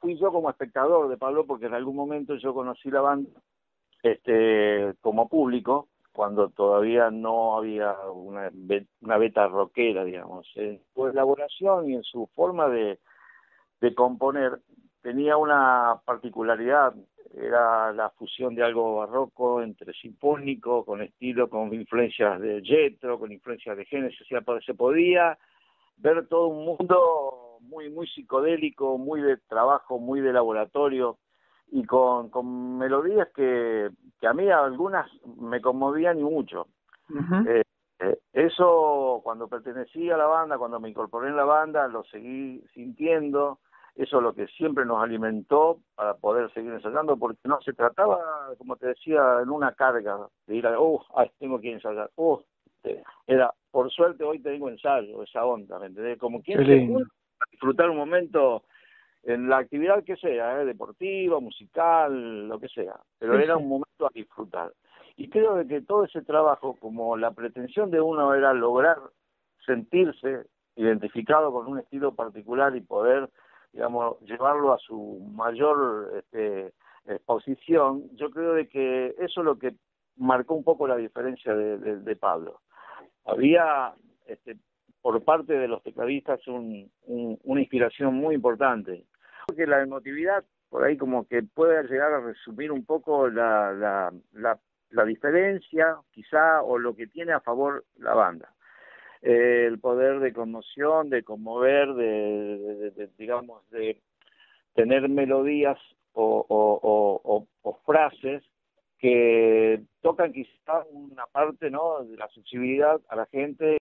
Fui yo como espectador de Pablo porque en algún momento yo conocí la banda este, como público cuando todavía no había una, una beta rockera, digamos. En su elaboración y en su forma de, de componer tenía una particularidad, era la fusión de algo barroco entre sinfónico, con estilo, con influencias de Jetro, con influencias de Genesis, se podía ver todo un mundo muy muy psicodélico, muy de trabajo, muy de laboratorio. Y con, con melodías que, que a mí algunas me conmovían y mucho. eh, eh, eso cuando pertenecí a la banda, cuando me incorporé en la banda, lo seguí sintiendo, eso es lo que siempre nos alimentó para poder seguir ensayando, porque no se trataba, como te decía, en una carga de ir a, oh, tengo que ensayar, oh, era, por suerte hoy tengo ensayo, esa onda, ¿me entendés? Como quien se disfrutar un momento en la actividad que sea, ¿eh? deportiva, musical, lo que sea, pero era un momento a disfrutar. Y creo de que todo ese trabajo, como la pretensión de uno era lograr sentirse identificado con un estilo particular y poder, digamos, llevarlo a su mayor este, exposición, yo creo de que eso es lo que marcó un poco la diferencia de, de, de Pablo. Había este, por parte de los tecladistas un, un, una inspiración muy importante. Porque la emotividad, por ahí como que puede llegar a resumir un poco la, la, la, la diferencia, quizá, o lo que tiene a favor la banda. Eh, el poder de conmoción, de conmover, de, digamos, de tener melodías o, o, o, o, frases que tocan quizá una parte no de la sensibilidad a la gente